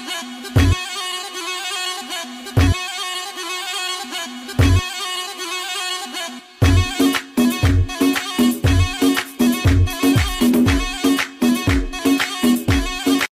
Yeah.